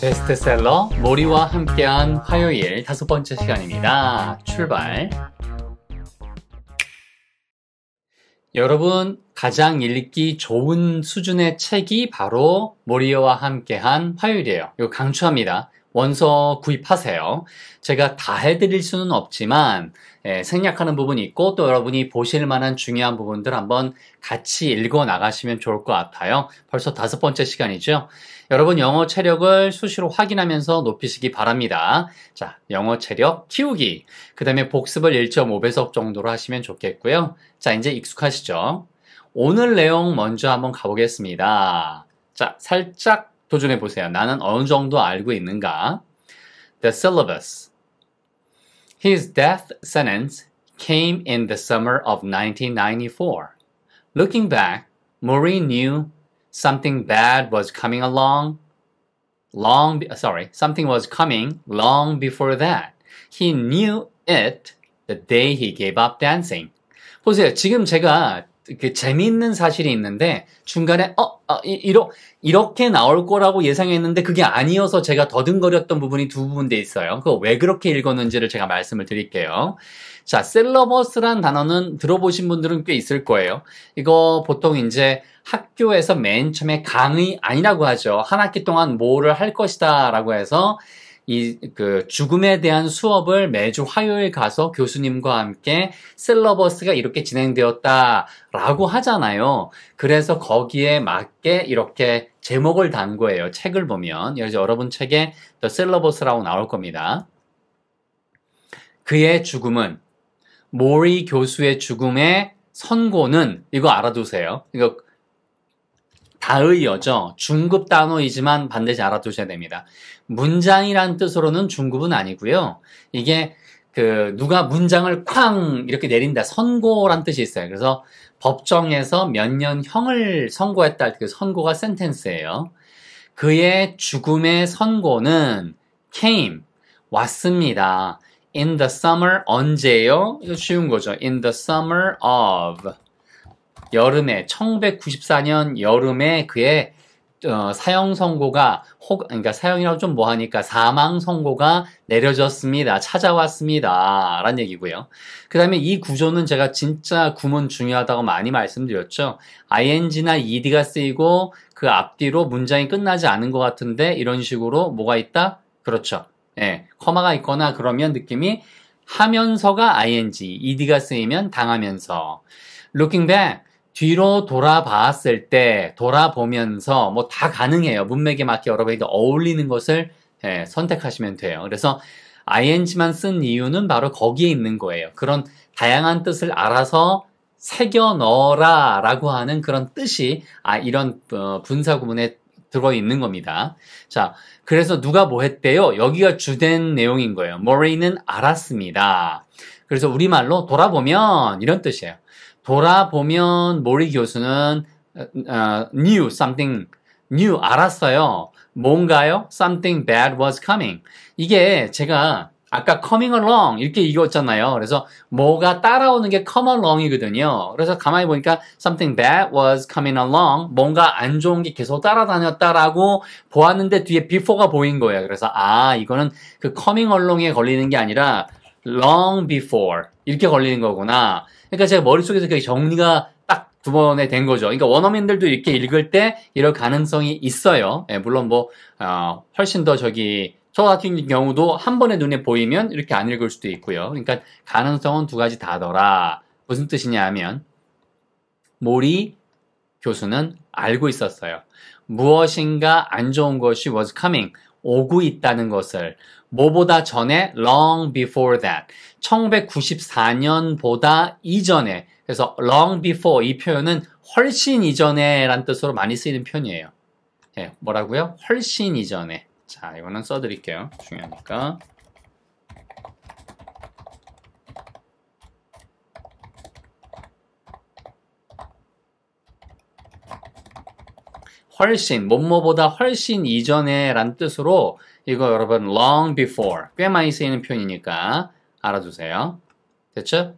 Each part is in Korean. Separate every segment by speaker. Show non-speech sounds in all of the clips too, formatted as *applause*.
Speaker 1: 베스트셀러 모리와 함께한 화요일 다섯 번째 시간입니다. 출발. 여러분 가장 읽기 좋은 수준의 책이 바로 모리와 함께한 화요일이에요. 이거 강추합니다. 원서 구입하세요. 제가 다 해드릴 수는 없지만 예, 생략하는 부분이 있고 또 여러분이 보실 만한 중요한 부분들 한번 같이 읽어 나가시면 좋을 것 같아요. 벌써 다섯 번째 시간이죠. 여러분 영어 체력을 수시로 확인하면서 높이시기 바랍니다. 자, 영어 체력 키우기. 그 다음에 복습을 1.5배속 정도로 하시면 좋겠고요. 자, 이제 익숙하시죠? 오늘 내용 먼저 한번 가보겠습니다. 자, 살짝 도전해 보세요. 나는 어느 정도 알고 있는가? The syllabus. His death sentence came in the summer of 1994. Looking back, Maureen knew something bad was coming along. Long, sorry, something was coming long before that. He knew it the day he gave up dancing. 보세요. 지금 제가 그 재미있는 사실이 있는데 중간에 어, 어 이러, 이렇게 나올 거라고 예상했는데 그게 아니어서 제가 더듬거렸던 부분이 두 부분 돼 있어요. 그거 왜 그렇게 읽었는지를 제가 말씀을 드릴게요. 자, 셀러버스란 단어는 들어보신 분들은 꽤 있을 거예요. 이거 보통 이제 학교에서 맨 처음에 강의 아니라고 하죠. 한 학기 동안 뭐를 할 것이다 라고 해서 이 그 죽음에 대한 수업을 매주 화요일 가서 교수님과 함께 셀러버스가 이렇게 진행되었다라고 하잖아요. 그래서 거기에 맞게 이렇게 제목을 단 거예요. 책을 보면 그래서 여러분 책에 The Syllabus라고 나올 겁니다. 그의 죽음은 모리 교수의 죽음의 선고는 이거 알아두세요. 이거 다의어죠. 중급 단어이지만 반드시 알아두셔야 됩니다. 문장이란 뜻으로는 중급은 아니고요. 이게 그 누가 문장을 쾅 이렇게 내린다 선고란 뜻이 있어요. 그래서 법정에서 몇 년 형을 선고했다 할 때 그 선고가 센텐스예요. 그의 죽음의 선고는 came 왔습니다. In the summer 언제요? 이거 쉬운 거죠. In the summer of 여름에 1994년 여름에 그의 어, 사형 선고가 혹 그러니까 사형이라고 좀 뭐하니까 사망 선고가 내려졌습니다. 찾아왔습니다. 라는 얘기고요. 그 다음에 이 구조는 제가 진짜 구문 중요하다고 많이 말씀드렸죠. ing나 ed가 쓰이고 그 앞뒤로 문장이 끝나지 않은 것 같은데 이런 식으로 뭐가 있다? 그렇죠. 예, 커마가 있거나 그러면 느낌이 하면서가 ing, ed가 쓰이면 당하면서 looking back 뒤로 돌아봤을 때 돌아보면서 뭐 다 가능해요. 문맥에 맞게 여러분이 어울리는 것을 예, 선택하시면 돼요. 그래서 ing만 쓴 이유는 바로 거기에 있는 거예요. 그런 다양한 뜻을 알아서 새겨 넣어라 라고 하는 그런 뜻이 아, 이런 어, 분사 구문에 들어 있는 겁니다. 자, 그래서 누가 뭐 했대요? 여기가 주된 내용인 거예요. 모레이는 알았습니다. 그래서 우리말로 돌아보면 이런 뜻이에요. 돌아보면 모리 교수는 uh, knew something new 알았어요. 뭔가요? Something bad was coming. 이게 제가 아까 coming along 이렇게 읽었잖아요. 그래서 뭐가 따라오는 게 come along이거든요. 그래서 가만히 보니까 something bad was coming along 뭔가 안 좋은 게 계속 따라다녔다라고 보았는데 뒤에 before가 보인 거예요. 그래서 아 이거는 그 coming along에 걸리는 게 아니라 long before 이렇게 걸리는 거구나. 그러니까 제가 머릿속에서 그 정리가 딱 두 번에 된 거죠. 그러니까 원어민들도 이렇게 읽을 때 이럴 가능성이 있어요. 예, 물론 뭐 어, 훨씬 더 저기 저 같은 경우도 한 번에 눈에 보이면 이렇게 안 읽을 수도 있고요. 그러니까 가능성은 두 가지 다더라. 무슨 뜻이냐 하면 모리 교수는 알고 있었어요. 무엇인가 안 좋은 것이 was coming, 오고 있다는 것을 뭐보다 전에 long before that 1994년보다 이전에 그래서 long before 이 표현은 훨씬 이전에 란 뜻으로 많이 쓰이는 표현이에요. 예, 뭐라고요? 훨씬 이전에. 자, 이거는 써드릴게요. 중요하니까. 훨씬, 뭐뭐보다 훨씬 이전에 란 뜻으로 이거 여러분 long before 꽤 많이 쓰이는 표현이니까 알아두세요. 됐죠?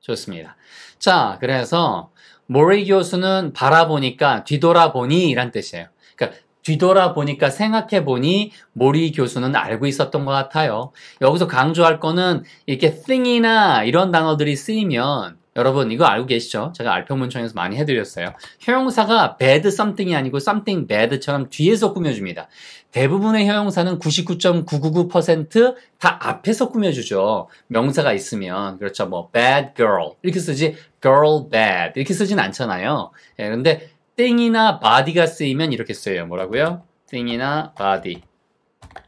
Speaker 1: 좋습니다. 자, 그래서 모리 교수는 바라보니까 뒤돌아보니 이란 뜻이에요. 그러니까 뒤돌아보니까 생각해보니 모리 교수는 알고 있었던 것 같아요. 여기서 강조할 거는 이렇게 thing이나 이런 단어들이 쓰이면 여러분 이거 알고 계시죠? 제가 알평문청에서 많이 해드렸어요. 형용사가 bad something이 아니고 something bad처럼 뒤에서 꾸며줍니다. 대부분의 형용사는 99.999%다 앞에서 꾸며주죠. 명사가 있으면 그렇죠. 뭐 bad girl 이렇게 쓰지 girl bad 이렇게 쓰진 않잖아요. 예, 그런데 thing이나 body가 쓰이면 이렇게 써요. 뭐라고요? thing이나 body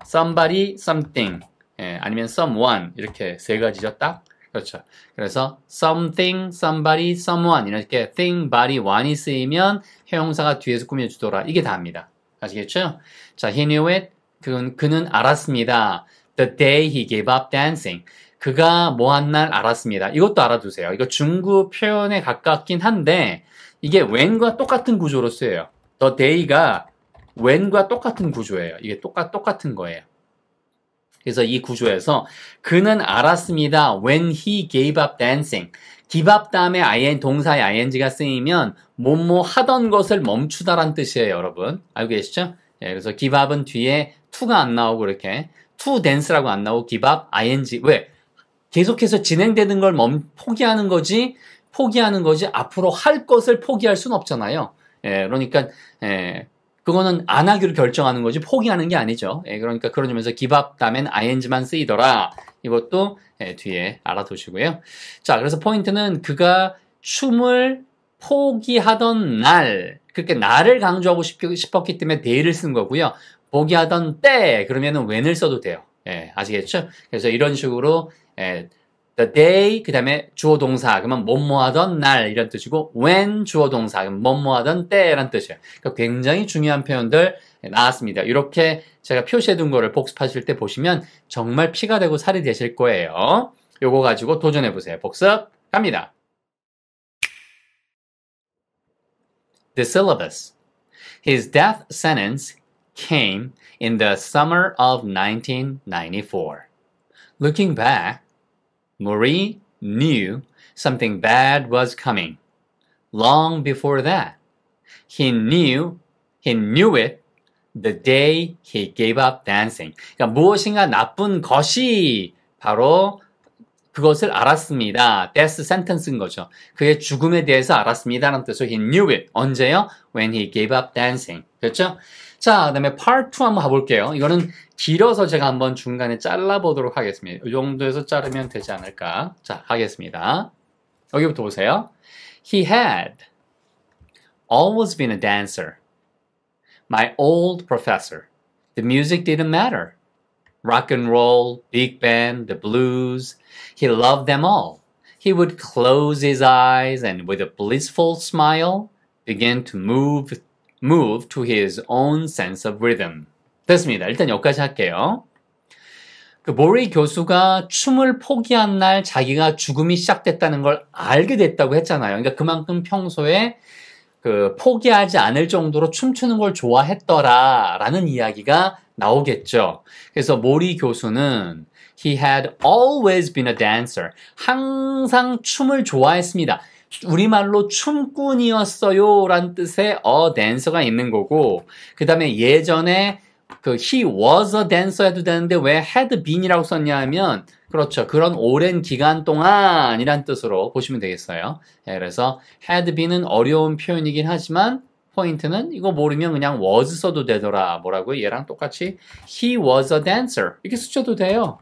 Speaker 1: somebody, something 예, 아니면 someone 이렇게 세 가지죠. 딱 그렇죠. 그래서 something, somebody, someone 이렇게 thing, body, one이 쓰이면 형용사가 뒤에서 꾸며주더라. 이게 다입니다. 아시겠죠? 자, he knew it. 그는, 그는 알았습니다. The day he gave up dancing. 그가 뭐 한 날 알았습니다. 이것도 알아두세요. 이거 중국 표현에 가깝긴 한데 이게 when과 똑같은 구조로 쓰여요. The day가 when과 똑같은 구조예요. 이게 똑같, 똑같은 거예요. 그래서 이 구조에서 그는 알았습니다. When he gave up dancing. give up 다음에 in 동사의 ing가 쓰이면 뭐뭐 하던 것을 멈추다란 뜻이에요, 여러분. 알고 계시죠? 예, 그래서 give up은 뒤에 to가 안 나오고 이렇게 to dance라고 안 나오고 give up ing 왜? 계속해서 진행되는 걸 멈, 포기하는 거지 포기하는 거지 앞으로 할 것을 포기할 수는 없잖아요. 예, 그러니까 예, 그거는 안 하기로 결정하는 거지 포기하는 게 아니죠. 예, 그러니까 그런 점에서 up 다음엔 ing만 쓰이더라. 이것도 예, 뒤에 알아두시고요. 자, 그래서 포인트는 그가 춤을 포기하던 날, 그렇게 날을 강조하고 싶었기 때문에 day를 쓴 거고요. 포기하던 때, 그러면은 when을 써도 돼요. 예, 아시겠죠? 그래서 이런 식으로 예, the day 그 다음에 주어 동사 그러면 뭐뭐 하던 날 이런 뜻이고 when 주어 동사 그러면 뭐뭐 하던 때란 뜻이에요. 그러니까 굉장히 중요한 표현들 나왔습니다. 이렇게 제가 표시해 둔 거를 복습하실 때 보시면 정말 피가 되고 살이 되실 거예요. 요거 가지고 도전해 보세요. 복습 갑니다. The syllabus. His death sentence came in the summer of 1994. Looking back, Marie knew something bad was coming. Long before that, he knew, he knew it the day he gave up dancing. 그러니까 무엇인가 나쁜 것이 바로 그것을 알았습니다. death sentence인 거죠. 그의 죽음에 대해서 알았습니다라는 뜻으로 he knew it. 언제요? When he gave up dancing. 그렇죠? 자, 그 다음에 part 2 한번 가볼게요. 이거는 길어서 제가 한번 중간에 잘라보도록 하겠습니다. 이 정도에서 자르면 되지 않을까. 자, 하겠습니다. 여기부터 보세요. He had always been a dancer. My old professor. The music didn't matter. Rock and roll, big band, the blues. He loved them all. He would close his eyes and with a blissful smile begin to move move to his own sense of rhythm. 됐습니다. 일단 여기까지 할게요. 그 모리 교수가 춤을 포기한 날 자기가 죽음이 시작됐다는 걸 알게 됐다고 했잖아요. 그러니까 그만큼 평소에 그 포기하지 않을 정도로 춤추는 걸 좋아했더라라는 이야기가 나오겠죠. 그래서 모리 교수는 he had always been a dancer. 항상 춤을 좋아했습니다. 우리말로 춤꾼이었어요 란 뜻의 a dancer가 있는 거고 그 다음에 예전에 그 he was a dancer 해도 되는데 왜 had been이라고 썼냐 하면 그렇죠. 그런 오랜 기간 동안이란 뜻으로 보시면 되겠어요. 예, 그래서 had been은 어려운 표현이긴 하지만 포인트는 이거 모르면 그냥 was 써도 되더라. 뭐라고요? 얘랑 똑같이 he was a dancer 이렇게 쓰셔도 돼요.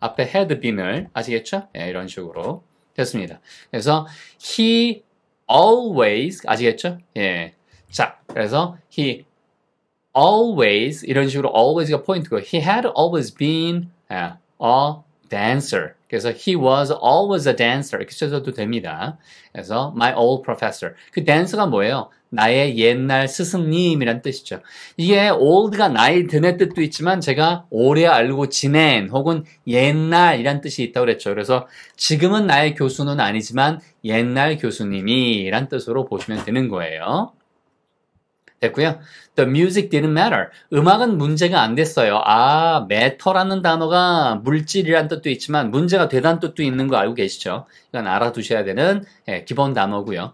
Speaker 1: 앞에 had been을 아시겠죠? 예, 이런 식으로 됐습니다. 그래서 he always 아시겠죠? 예. 자, 그래서 he always 이런 식으로 always가 포인트고 he had always been a dancer. 그래서 he was always a dancer 이렇게 써도 됩니다. 그래서 my old professor. 그 dancer가 뭐예요? 나의 옛날 스승님이란 뜻이죠. 이게 old가 나이 든의 뜻도 있지만 제가 오래 알고 지낸 혹은 옛날이란 뜻이 있다고 그랬죠. 그래서 지금은 나의 교수는 아니지만 옛날 교수님이란 뜻으로 보시면 되는 거예요. 됐고요. The music didn't matter. 음악은 문제가 안 됐어요. 아, matter라는 단어가 물질이란 뜻도 있지만 문제가 되다는 뜻도 있는 거 알고 계시죠? 이건 알아두셔야 되는 예, 기본 단어고요.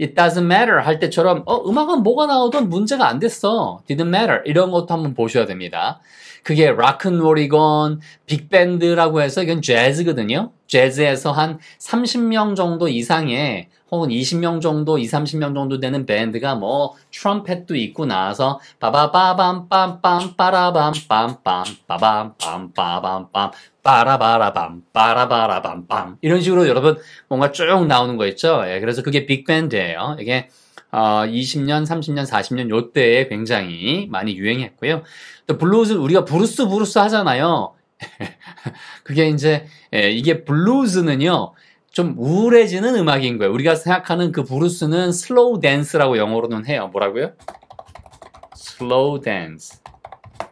Speaker 1: It doesn't matter 할 때처럼 어 음악은 뭐가 나오던 문제가 안 됐어. didn't matter 이런 것도 한번 보셔야 됩니다. 그게 락큰롤이건 빅밴드라고 해서 이건 재즈거든요. 재즈에서 한 30명 정도 이상의 혹은 20명 정도, 20, 30명 정도 되는 밴드가 뭐 트럼펫도 있고 나서 빠바바밤빰빰 빠라밤빰빰 빠밤빰 빠밤빰 빠라바라밤 빠라바라밤빰 이런 식으로 여러분 뭔가 쭉 나오는 거 있죠. 예, 그래서 그게 big band예요. 이게 어, 20년, 30년, 40년 요때에 굉장히 많이 유행했고요. 또 blues 우리가 브루스 브루스 하잖아요. *laughs* 그게 이제 예, 이게 blues는요. 좀 우울해지는 음악인 거예요. 우리가 생각하는 그 브루스는 slow dance라고 영어로는 해요. 뭐라고요? slow dance.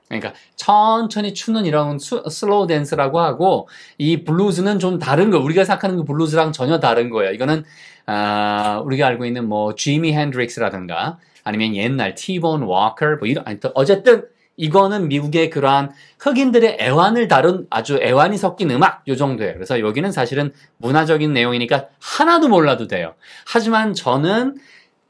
Speaker 1: 그러니까 천천히 추는 이런 slow dance라고 하고 이 blues는 좀 다른 거. 우리가 생각하는 그 blues랑 전혀 다른 거예요. 이거는 아, 우리가 알고 있는 뭐 지미 핸드릭스라든가 아니면 옛날 티본 워커 뭐 이런 어쨌든 이거는 미국의 그러한 흑인들의 애환을 다룬 아주 애환이 섞인 음악 요 정도예요. 그래서 여기는 사실은 문화적인 내용이니까 하나도 몰라도 돼요. 하지만 저는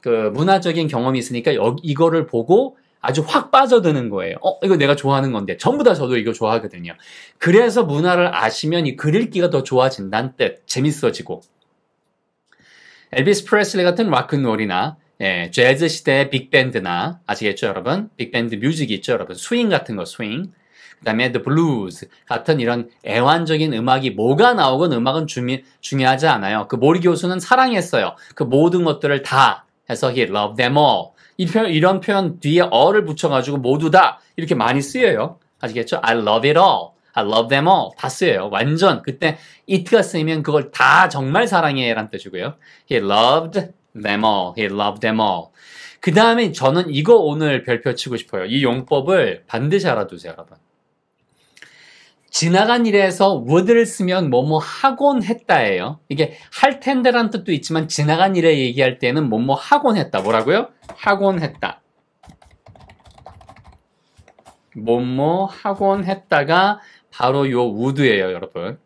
Speaker 1: 그 문화적인 경험이 있으니까 여기 이거를 보고 아주 확 빠져드는 거예요. 어, 이거 내가 좋아하는 건데. 전부 다 저도 이거 좋아하거든요. 그래서 문화를 아시면 이 글 읽기가 더 좋아진다는 뜻. 재밌어지고. 엘비스 프레슬리 같은 락큰롤이나 예, 재즈 시대의 big band나 아시겠죠, 여러분? big band music이 있죠, 여러분. 스윙 같은 거, 스윙. 그 다음에 The Blues 같은 이런 애환적인 음악이 뭐가 나오건 음악은 중요, 중요하지 않아요. 그 모리 교수는 사랑했어요. 그 모든 것들을 다 해서 he loved them all. 이 표현, 이런 표현 뒤에 all을 붙여가지고 모두 다 이렇게 많이 쓰여요. 아시겠죠? I love it all. I love them all. 다 쓰여요. 완전. 그때 it가 쓰이면 그걸 다 정말 사랑해. 라는 뜻이고요. He loved them all. He loved them all. 그 다음에 저는 이거 오늘 별표 치고 싶어요. 이 용법을 반드시 알아두세요, 여러분. 지나간 일에서 would를 쓰면 뭐뭐 하곤 했다예요. 이게 할 텐데란 뜻도 있지만 지나간 일에 얘기할 때는 뭐뭐 하곤 했다. 뭐라고요? 하곤 했다. 뭐뭐 하곤 했다가 바로 요 would예요, 여러분.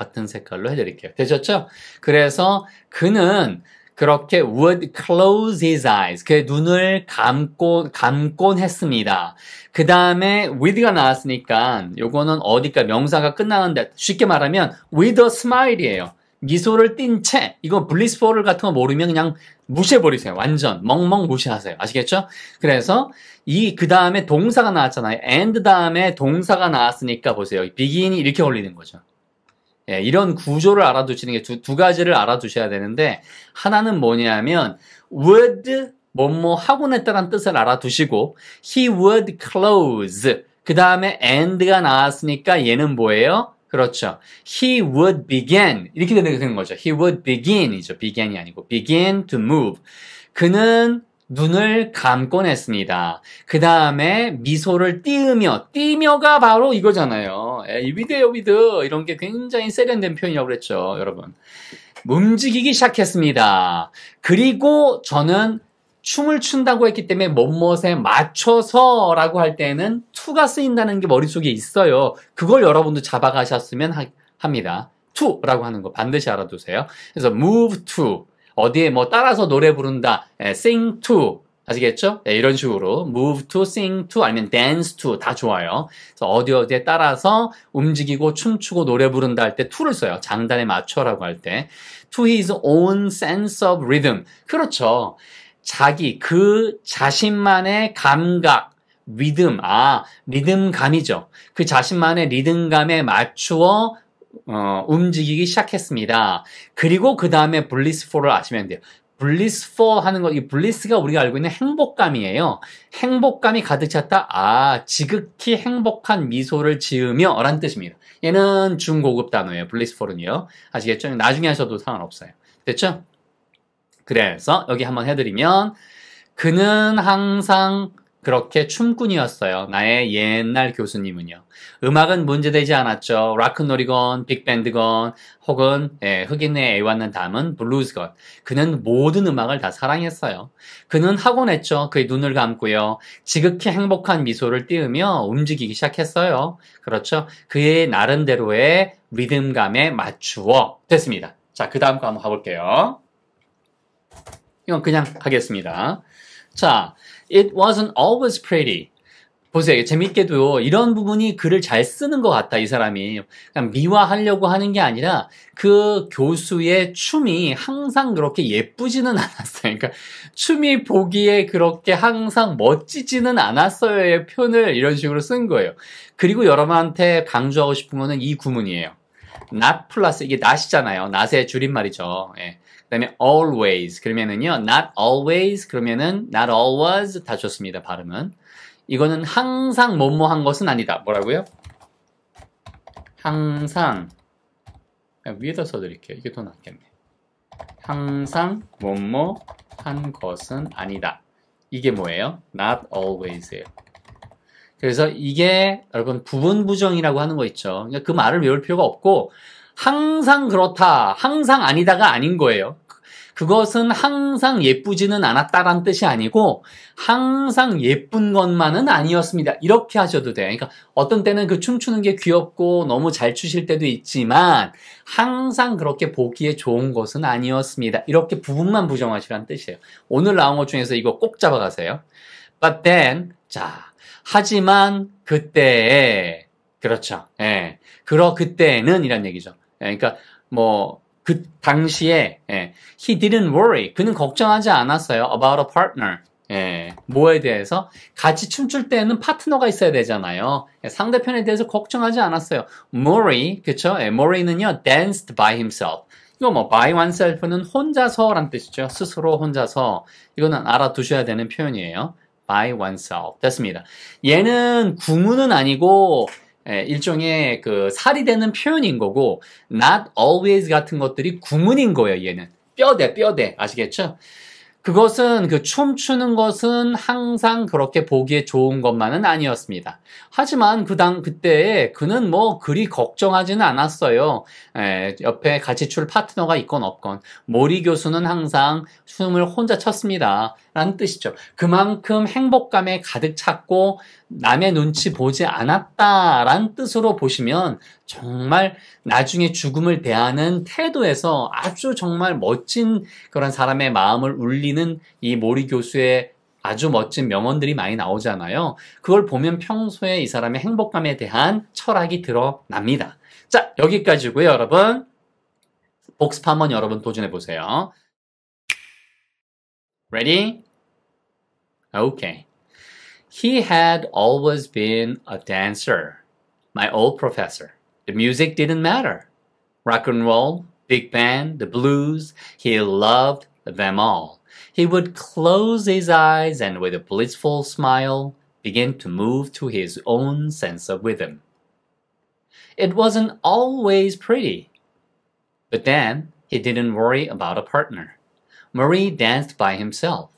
Speaker 1: 같은 색깔로 해드릴게요. 되셨죠? 그래서 그는 그렇게 would close his eyes. 그 눈을 감고, 감곤 했습니다. 그 다음에 with가 나왔으니까 요거는 어디까 명사가 끝나는데 쉽게 말하면 with a smile이에요. 미소를 띤 채, 이거 블리스포를 같은 거 모르면 그냥 무시해버리세요. 완전. 멍멍 무시하세요. 아시겠죠? 그래서 이, 그 다음에 동사가 나왔잖아요. and 다음에 동사가 나왔으니까 보세요. begin이 이렇게 걸리는 거죠. 예, 이런 구조를 알아두시는 게 두 두 가지를 알아두셔야 되는데 하나는 뭐냐면 would 뭐뭐 하곤 했다는 뜻을 알아두시고 he would close 그 다음에 and가 나왔으니까 얘는 뭐예요? 그렇죠. He would begin 이렇게 되는 거죠. He would begin이죠. begin이 아니고 begin to move. 그는 눈을 감곤 했습니다. 그 다음에 미소를 띄으며, 띄며가 바로 이거잖아요. 에이, with요, with. 이런 게 굉장히 세련된 표현이라고 그랬죠, 여러분. 움직이기 시작했습니다. 그리고 저는 춤을 춘다고 했기 때문에 뭐뭐에 맞춰서 라고 할 때는 to가 쓰인다는 게 머릿속에 있어요. 그걸 여러분도 잡아가셨으면 하, 합니다. to라고 하는 거 반드시 알아두세요. 그래서 move to 어디에 뭐 따라서 노래 부른다, 예, sing to 아시겠죠? 예, 이런 식으로 move to, sing to 아니면 dance to 다 좋아요. 그래서 어디 어디에 따라서 움직이고 춤추고 노래 부른다 할 때 to를 써요. 장단에 맞춰라고 할 때. to his own sense of rhythm. 그렇죠. 자기 그 자신만의 감각, 리듬, 아, 리듬감이죠. 그 자신만의 리듬감에 맞추어 어, 움직이기 시작했습니다. 그리고 그 다음에 blissful을 아시면 돼요. blissful 하는 거, 이 bliss가 우리가 알고 있는 행복감이에요. 행복감이 가득 찼다. 아, 지극히 행복한 미소를 지으며 라는 뜻입니다. 얘는 중고급 단어예요. blissful은요. 아시겠죠? 나중에 하셔도 상관없어요. 됐죠? 그래서 여기 한번 해드리면 그는 항상 그렇게 춤꾼이었어요. 나의 옛날 교수님은요. 음악은 문제되지 않았죠. 락큰롤이건 빅밴드건 혹은 예, 흑인의 애완는 담은 블루즈건 그는 모든 음악을 다 사랑했어요. 그는 학원했죠. 그의 눈을 감고요. 지극히 행복한 미소를 띄우며 움직이기 시작했어요. 그렇죠. 그의 나름대로의 리듬감에 맞추어 됐습니다. 자, 그 다음 거 한번 가볼게요. 이건 그냥 하겠습니다. 자, it wasn't always pretty. 보세요. 재밌게도 이런 부분이 글을 잘 쓰는 것 같다, 이 사람이. 그냥 미화하려고 하는 게 아니라 그 교수의 춤이 항상 그렇게 예쁘지는 않았어요. 그러니까 춤이 보기에 그렇게 항상 멋지지는 않았어요의 표현을 이런 식으로 쓴 거예요. 그리고 여러분한테 강조하고 싶은 거는 이 구문이에요. not 플러스, 이게 not이잖아요. not의 줄임말이죠. 예. 그 다음에 always. 그러면은요, not always. 그러면은 not always. 다 좋습니다, 발음은. 이거는 항상 뭐뭐 한 것은 아니다. 뭐라고요? 항상 위에다 써드릴게요. 이게 더 낫겠네. 항상 뭐뭐 한 것은 아니다. 이게 뭐예요? not always예요. 그래서 이게 여러분 부분 부정이라고 하는 거 있죠. 그러니까 그 말을 외울 필요가 없고 항상 그렇다, 항상 아니다가 아닌 거예요. 그것은 항상 예쁘지는 않았다란 뜻이 아니고 항상 예쁜 것만은 아니었습니다. 이렇게 하셔도 돼요. 그러니까 어떤 때는 그 춤추는 게 귀엽고 너무 잘 추실 때도 있지만 항상 그렇게 보기에 좋은 것은 아니었습니다. 이렇게 부분만 부정하시라는 뜻이에요. 오늘 나온 것 중에서 이거 꼭 잡아가세요. But then 자 하지만 그때에 그렇죠. 예. 그러 그때는 이란 얘기죠. 예, 그러니까 뭐 그 당시에 예, he didn't worry 그는 걱정하지 않았어요 about a partner 예, 뭐에 대해서 같이 춤출 때는 파트너가 있어야 되잖아요. 예, 상대편에 대해서 걱정하지 않았어요. Murray, 그쵸? 예, Murray는요, danced by himself. 이거 뭐 by oneself는 혼자서란 뜻이죠. 스스로 혼자서. 이거는 알아두셔야 되는 표현이에요. by oneself. 됐습니다. 얘는 구문은 아니고 예, 일종의 그 살이 되는 표현인 거고 not always 같은 것들이 구문인 거예요, 얘는. 뼈대, 뼈대. 아시겠죠? 그것은 그 춤추는 것은 항상 그렇게 보기에 좋은 것만은 아니었습니다. 하지만 그 당 그때 그는 뭐 그리 걱정하지는 않았어요. 에, 옆에 같이 출 파트너가 있건 없건 모리 교수는 항상 춤을 혼자 췄습니다. 라는 뜻이죠. 그만큼 행복감에 가득 찼고 남의 눈치 보지 않았다라는 뜻으로 보시면 정말 나중에 죽음을 대하는 태도에서 아주 정말 멋진 그런 사람의 마음을 울리는 이 모리 교수의 아주 멋진 명언들이 많이 나오잖아요. 그걸 보면 평소에 이 사람의 행복감에 대한 철학이 드러납니다. 자, 여기까지고요, 여러분. 복습 한번 여러분 도전해 보세요. Ready? Okay. He had always been a dancer, my old professor. The music didn't matter. Rock and roll, big band, the blues, he loved them all. He would close his eyes and with a blissful smile begin to move to his own sense of rhythm. It wasn't always pretty, but then he didn't worry about a partner. Marie danced by himself.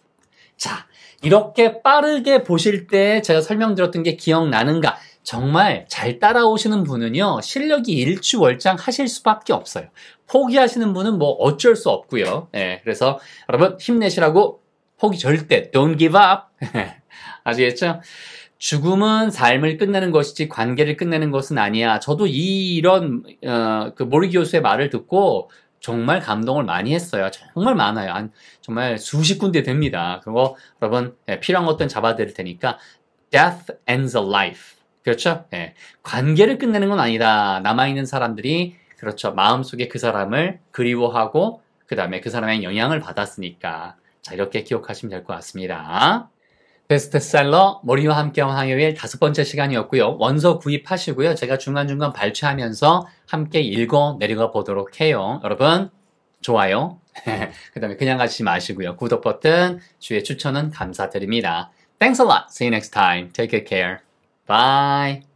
Speaker 1: 자, 이렇게 빠르게 보실 때 제가 설명드렸던 게 기억나는가? 정말 잘 따라오시는 분은요, 실력이 일취월장 하실 수밖에 없어요. 포기하시는 분은 뭐 어쩔 수 없고요. 예, 그래서 여러분 힘내시라고 포기 절대 don't give up. *laughs* 아시겠죠? 죽음은 삶을 끝내는 것이지 관계를 끝내는 것은 아니야. 저도 이런 어, 그 모리 교수의 말을 듣고 정말 감동을 많이 했어요. 정말 많아요. 한 정말 수십 군데 됩니다. 그거 여러분 예, 필요한 것들은 잡아드릴 테니까 death ends a life. 그렇죠? 예, 관계를 끝내는 건 아니다. 남아있는 사람들이 그렇죠. 마음속에 그 사람을 그리워하고 그 다음에 그 사람의 영향을 받았으니까 자 이렇게 기억하시면 될 것 같습니다. 베스트셀러 머리와 함께한 화요일 다섯 번째 시간이었고요. 원서 구입하시고요. 제가 중간중간 발췌하면서 함께 읽어 내려가 보도록 해요. 여러분 좋아요. *laughs* 그 다음에 그냥 가시지 마시고요. 구독 버튼, 주의 추천은 감사드립니다. Thanks a lot. See you next time. Take good care. Bye.